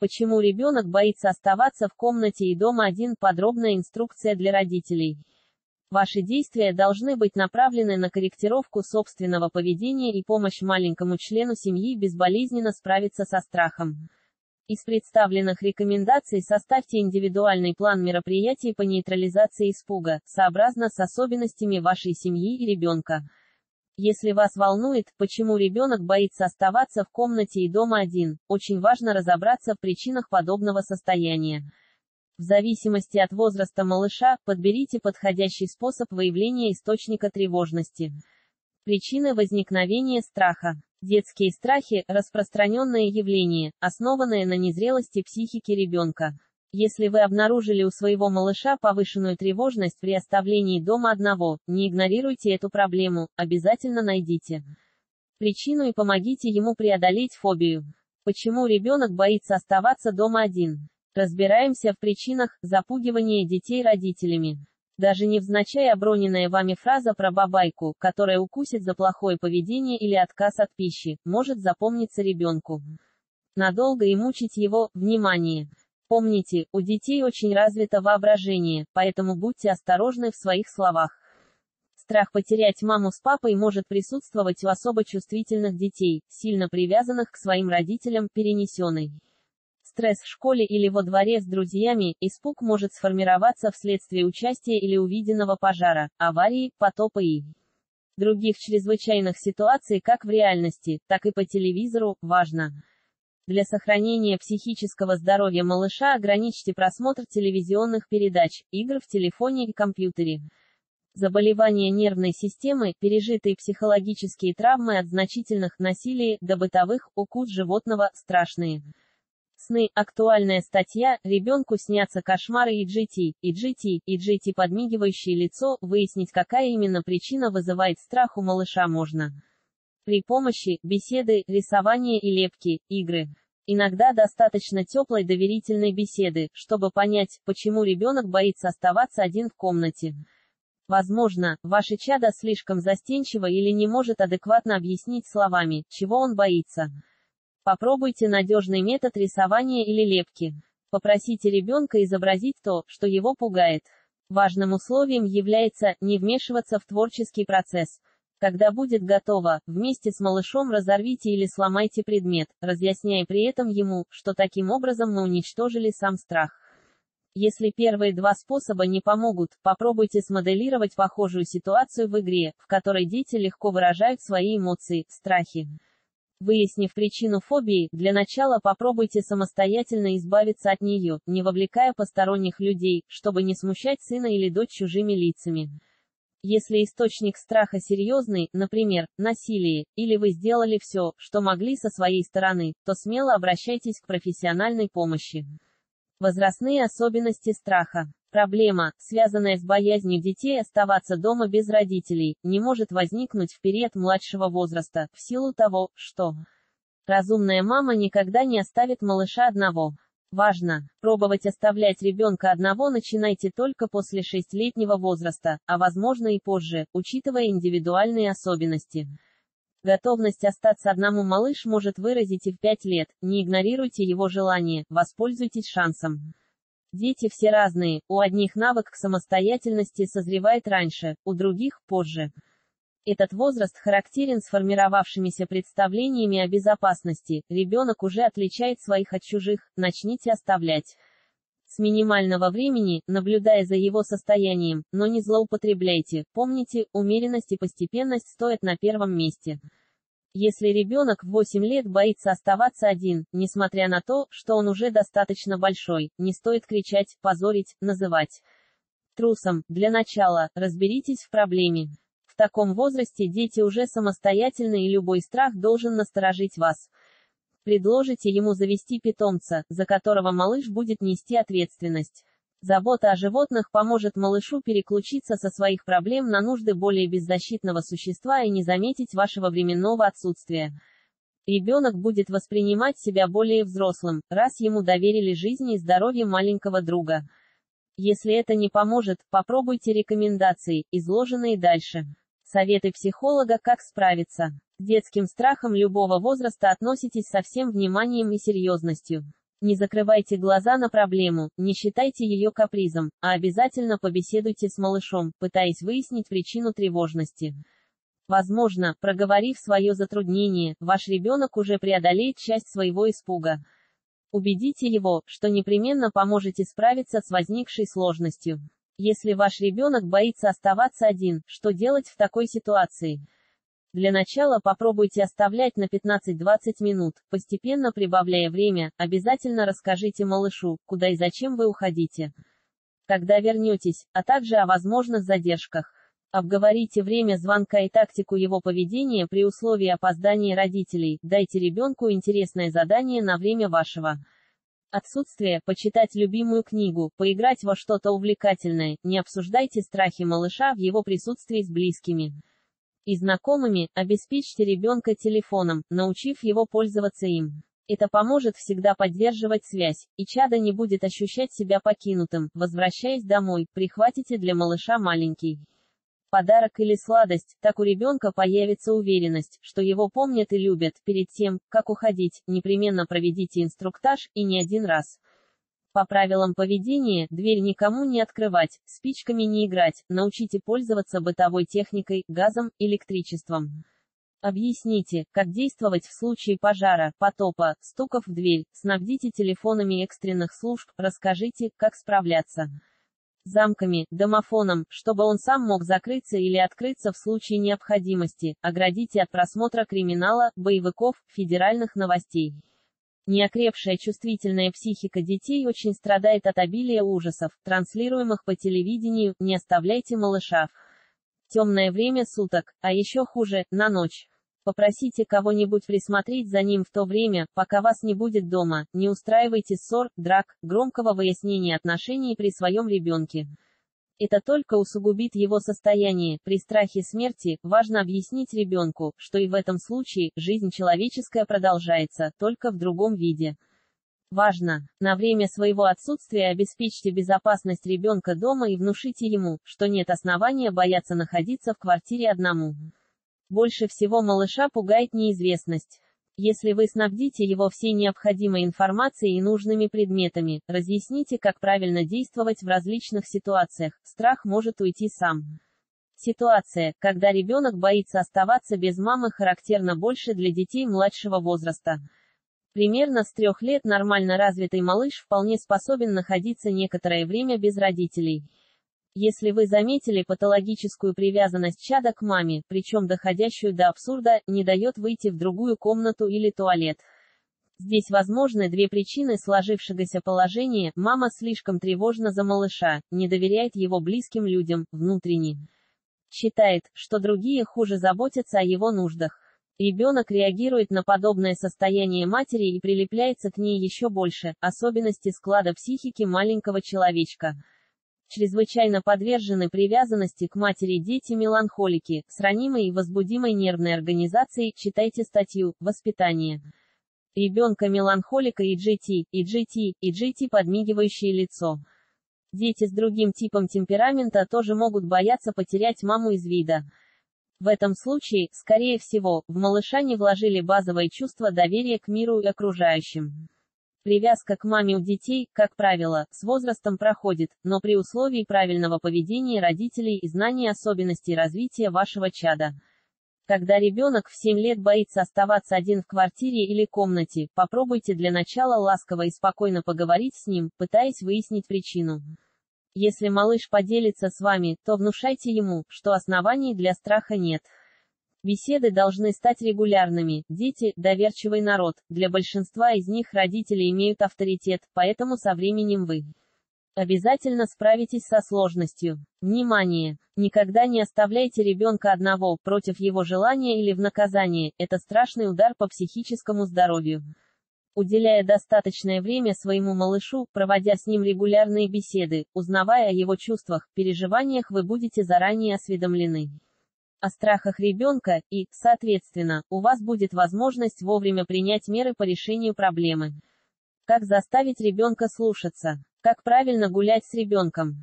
Почему ребенок боится оставаться в комнате и дома один? Подробная инструкция для родителей. Ваши действия должны быть направлены на корректировку собственного поведения и помощь маленькому члену семьи безболезненно справиться со страхом. Из представленных рекомендаций составьте индивидуальный план мероприятий по нейтрализации испуга, сообразно с особенностями вашей семьи и ребенка. Если вас волнует, почему ребенок боится оставаться в комнате и дома один, очень важно разобраться в причинах подобного состояния. В зависимости от возраста малыша, подберите подходящий способ выявления источника тревожности. Причины возникновения страха. Детские страхи – распространенное явление, основанное на незрелости психики ребенка. Если вы обнаружили у своего малыша повышенную тревожность при оставлении дома одного, не игнорируйте эту проблему, обязательно найдите причину и помогите ему преодолеть фобию. Почему ребенок боится оставаться дома один? Разбираемся в причинах запугивания детей родителями. Даже невзначай оброненная вами фраза про бабайку, которая укусит за плохое поведение или отказ от пищи, может запомниться ребенку. Надолго и мучить его, внимание. Помните, у детей очень развито воображение, поэтому будьте осторожны в своих словах. Страх потерять маму с папой может присутствовать у особо чувствительных детей, сильно привязанных к своим родителям, перенесенный стресс в школе или во дворе с друзьями, испуг может сформироваться вследствие участия или увиденного пожара, аварии, потопа и других чрезвычайных ситуаций как в реальности, так и по телевизору, важно. Для сохранения психического здоровья малыша ограничьте просмотр телевизионных передач, игр в телефоне и компьютере. Заболевания нервной системы, пережитые психологические травмы от значительных насилий до бытовых, укус животного, страшные. Сны. Актуальная статья. Ребенку снятся кошмары и GT. И GT. И GT подмигивающее лицо. Выяснить, какая именно причина вызывает страх у малыша можно. При помощи беседы, рисования и лепки, игры. Иногда достаточно теплой доверительной беседы, чтобы понять, почему ребенок боится оставаться один в комнате. Возможно, ваше чадо слишком застенчиво или не может адекватно объяснить словами, чего он боится. Попробуйте надежный метод рисования или лепки. Попросите ребенка изобразить то, что его пугает. Важным условием является не вмешиваться в творческий процесс. Когда будет готово, вместе с малышом разорвите или сломайте предмет, разъясняя при этом ему, что таким образом мы уничтожили сам страх. Если первые два способа не помогут, попробуйте смоделировать похожую ситуацию в игре, в которой дети легко выражают свои эмоции, страхи. Выяснив причину фобии, для начала попробуйте самостоятельно избавиться от нее, не вовлекая посторонних людей, чтобы не смущать сына или дочь чужими лицами. Если источник страха серьезный, например, насилие, или вы сделали все, что могли со своей стороны, то смело обращайтесь к профессиональной помощи. Возрастные особенности страха. Проблема, связанная с боязнью детей оставаться дома без родителей, не может возникнуть в период младшего возраста, в силу того, что разумная мама никогда не оставит малыша одного. Важно, пробовать оставлять ребенка одного начинайте только после шестилетнего возраста, а возможно и позже, учитывая индивидуальные особенности. Готовность остаться одному малыш может выразить и в 5 лет, не игнорируйте его желание, воспользуйтесь шансом. Дети все разные, у одних навык к самостоятельности созревает раньше, у других – позже. Этот возраст характерен сформировавшимися представлениями о безопасности, ребенок уже отличает своих от чужих, начните оставлять. С минимального времени, наблюдая за его состоянием, но не злоупотребляйте, помните, умеренность и постепенность стоят на первом месте. Если ребенок в 8 лет боится оставаться один, несмотря на то, что он уже достаточно большой, не стоит кричать, позорить, называть трусом. Для начала, разберитесь в проблеме. Таком возрасте дети уже самостоятельны и любой страх должен насторожить вас. Предложите ему завести питомца, за которого малыш будет нести ответственность. Забота о животных поможет малышу переключиться со своих проблем на нужды более беззащитного существа и не заметить вашего временного отсутствия. Ребенок будет воспринимать себя более взрослым, раз ему доверили жизнь и здоровье маленького друга. Если это не поможет, попробуйте рекомендации, изложенные дальше. Советы психолога «Как справиться». С детским страхом любого возраста относитесь со всем вниманием и серьезностью. Не закрывайте глаза на проблему, не считайте ее капризом, а обязательно побеседуйте с малышом, пытаясь выяснить причину тревожности. Возможно, проговорив свое затруднение, ваш ребенок уже преодолеет часть своего испуга. Убедите его, что непременно поможете справиться с возникшей сложностью. Если ваш ребенок боится оставаться один, что делать в такой ситуации? Для начала попробуйте оставлять на 15-20 минут, постепенно прибавляя время, обязательно расскажите малышу, куда и зачем вы уходите. Когда вернетесь, а также о возможных задержках. Обговорите время звонка и тактику его поведения при условии опоздания родителей, дайте ребенку интересное задание на время вашего отсутствия, почитать любимую книгу, поиграть во что-то увлекательное, не обсуждайте страхи малыша в его присутствии с близкими и знакомыми, обеспечьте ребенка телефоном, научив его пользоваться им. Это поможет всегда поддерживать связь, и чадо не будет ощущать себя покинутым. Возвращаясь домой, прихватите для малыша маленький подарок или сладость, так у ребенка появится уверенность, что его помнят и любят. Перед тем, как уходить, непременно проведите инструктаж, и не один раз. По правилам поведения, дверь никому не открывать, спичками не играть, научите пользоваться бытовой техникой, газом, электричеством. Объясните, как действовать в случае пожара, потопа, стуков в дверь, снабдите телефонами экстренных служб, расскажите, как справляться замками, домофоном, чтобы он сам мог закрыться или открыться в случае необходимости, оградите от просмотра криминала, боевиков, федеральных новостей. Неокрепшая чувствительная психика детей очень страдает от обилия ужасов, транслируемых по телевидению, не оставляйте малыша. Темное время суток, а еще хуже, на ночь. Попросите кого-нибудь присмотреть за ним в то время, пока вас не будет дома, не устраивайте ссор, драк, громкого выяснения отношений при своем ребенке. Это только усугубит его состояние. При страхе смерти важно объяснить ребенку, что и в этом случае жизнь человеческая продолжается, только в другом виде. Важно, на время своего отсутствия обеспечьте безопасность ребенка дома и внушите ему, что нет основания бояться находиться в квартире одному. Больше всего малыша пугает неизвестность. Если вы снабдите его всей необходимой информацией и нужными предметами, разъясните, как правильно действовать в различных ситуациях, страх может уйти сам. Ситуация, когда ребенок боится оставаться без мамы, характерна больше для детей младшего возраста. Примерно с трех лет нормально развитый малыш вполне способен находиться некоторое время без родителей. Если вы заметили патологическую привязанность чада к маме, причем доходящую до абсурда, не дает выйти в другую комнату или туалет. Здесь возможны две причины сложившегося положения. Мама слишком тревожна за малыша, не доверяет его близким людям, внутренне. Считает, что другие хуже заботятся о его нуждах. Ребенок реагирует на подобное состояние матери и прилепляется к ней еще больше, особенности склада психики маленького человечка чрезвычайно подвержены привязанности к матери дети-меланхолики, с ранимой и возбудимой нервной организацией, читайте статью «Воспитание». Ребенка-меланхолика и GT, и GT, и GT подмигивающее лицо. Дети с другим типом темперамента тоже могут бояться потерять маму из вида. В этом случае, скорее всего, в малыша не вложили базовое чувство доверия к миру и окружающим. Привязка к маме у детей, как правило, с возрастом проходит, но при условии правильного поведения родителей и знания особенностей развития вашего чада. Когда ребенок в 7 лет боится оставаться один в квартире или комнате, попробуйте для начала ласково и спокойно поговорить с ним, пытаясь выяснить причину. Если малыш поделится с вами, то внушайте ему, что оснований для страха нет. Беседы должны стать регулярными. Дети – доверчивый народ. Для большинства из них родители имеют авторитет, поэтому со временем вы обязательно справитесь со сложностью. Внимание! Никогда не оставляйте ребенка одного, против его желания или в наказание, это страшный удар по психическому здоровью. Уделяя достаточное время своему малышу, проводя с ним регулярные беседы, узнавая о его чувствах, переживаниях вы будете заранее осведомлены о страхах ребенка, и, соответственно, у вас будет возможность вовремя принять меры по решению проблемы. Как заставить ребенка слушаться? Как правильно гулять с ребенком?